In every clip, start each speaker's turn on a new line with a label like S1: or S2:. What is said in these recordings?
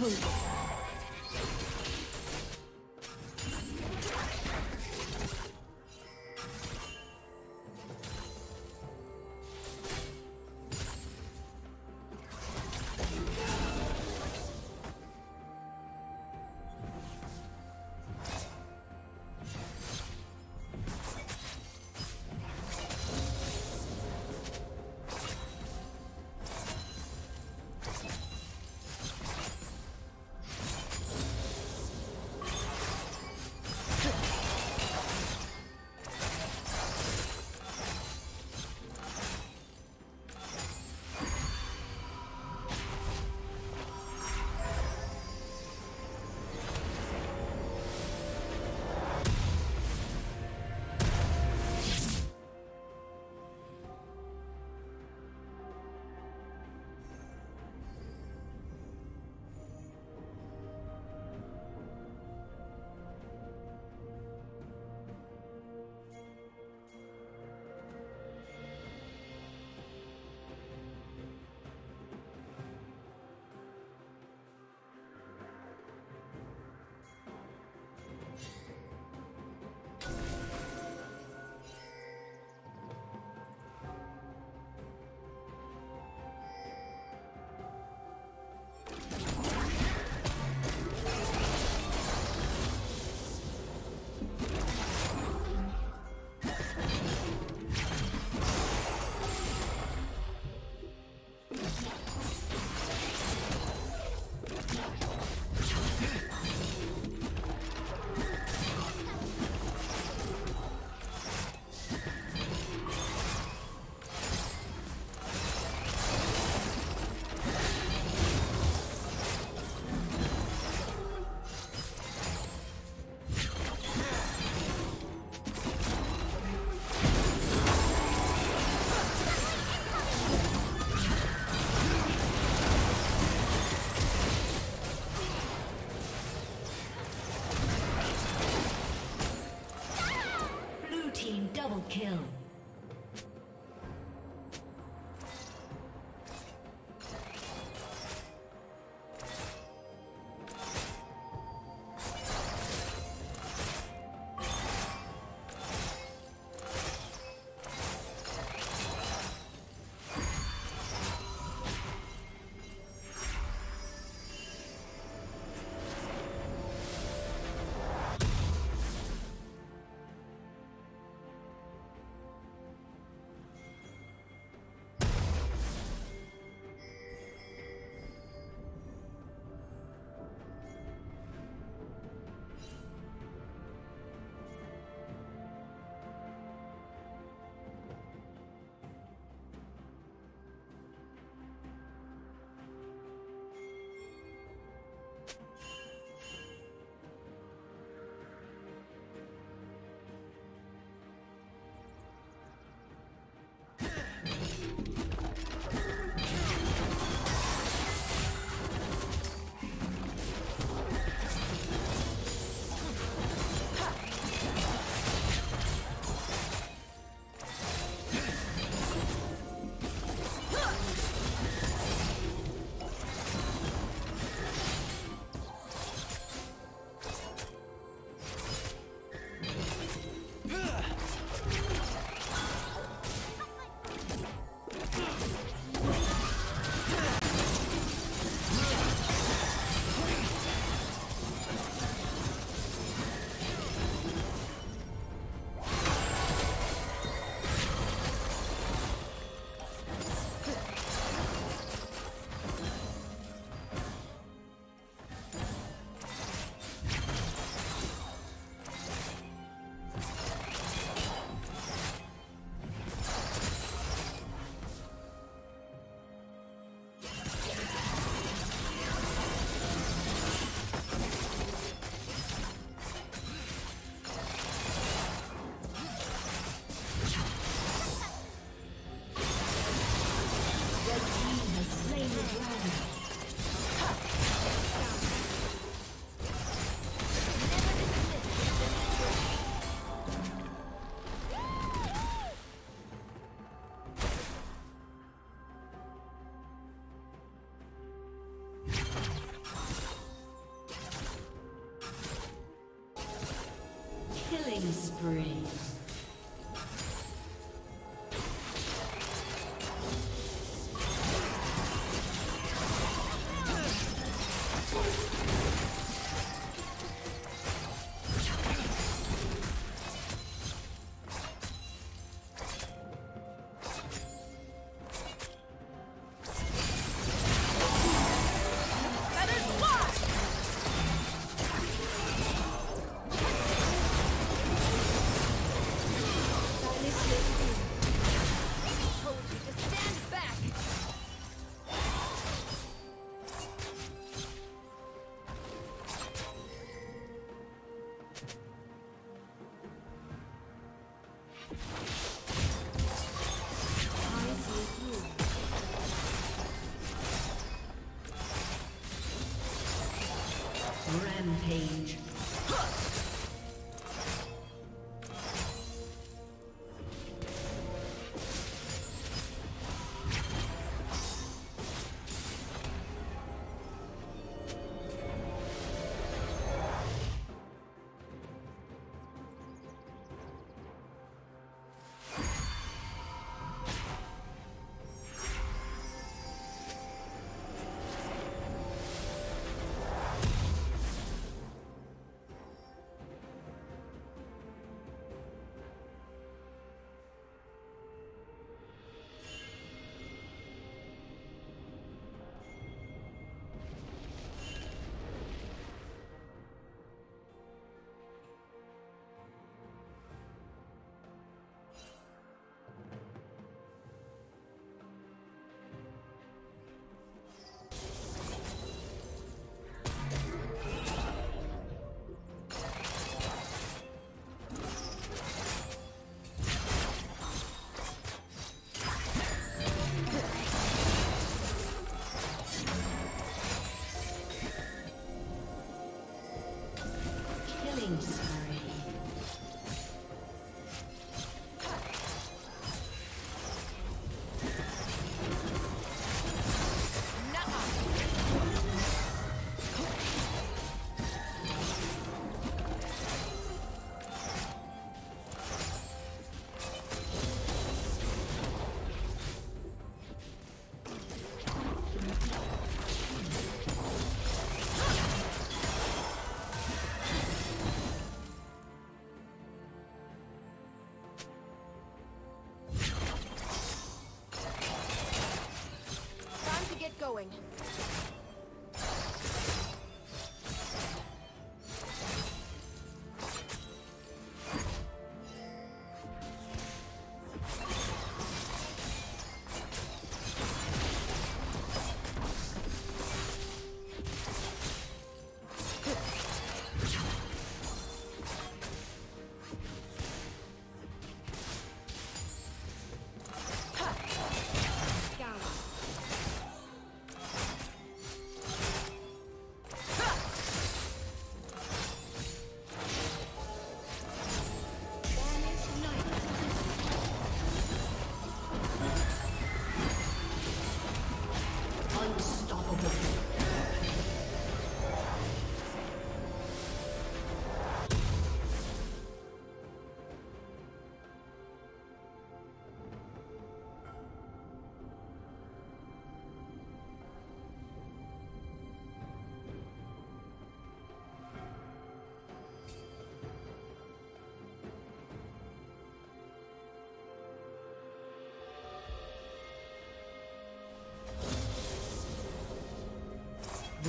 S1: Holy.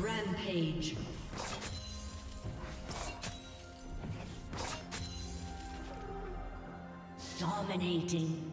S1: Rampage.
S2: Dominating.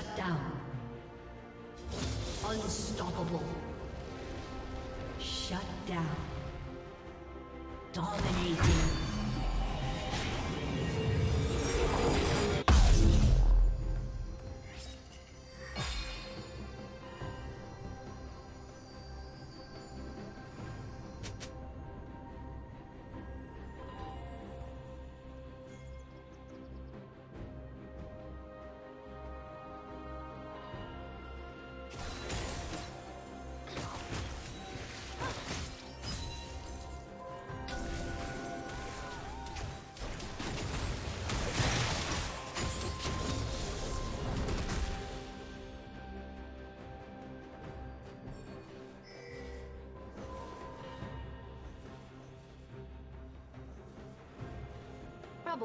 S1: Shut down.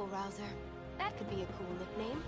S2: Rouser. That could be a cool nickname.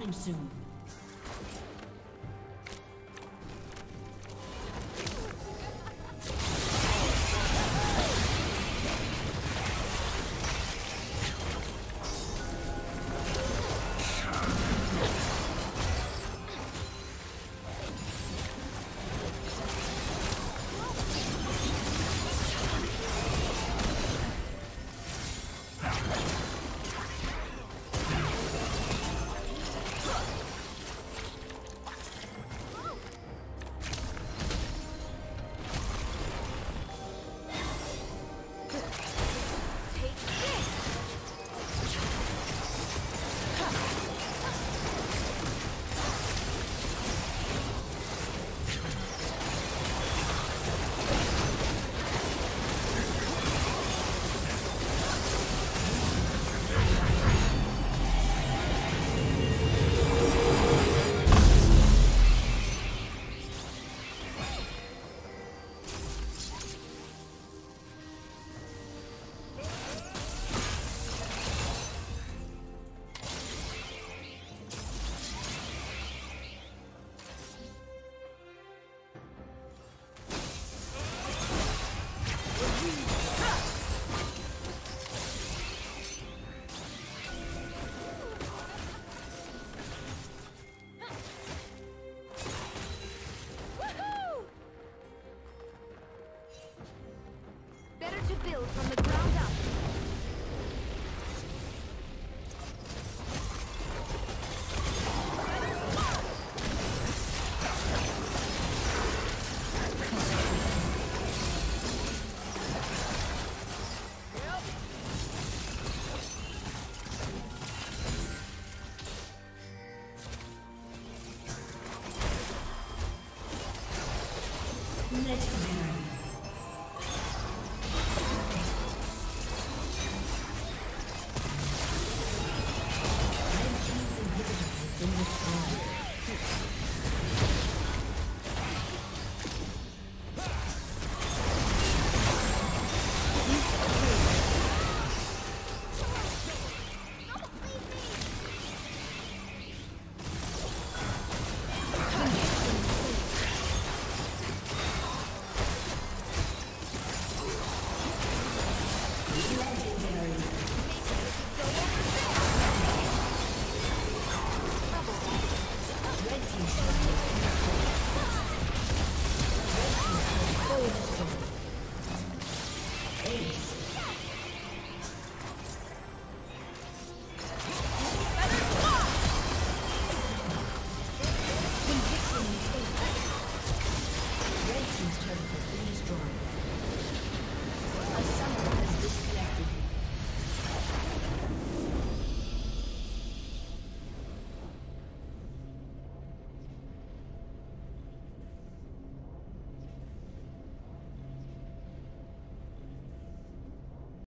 S2: spawning soon. Legendary.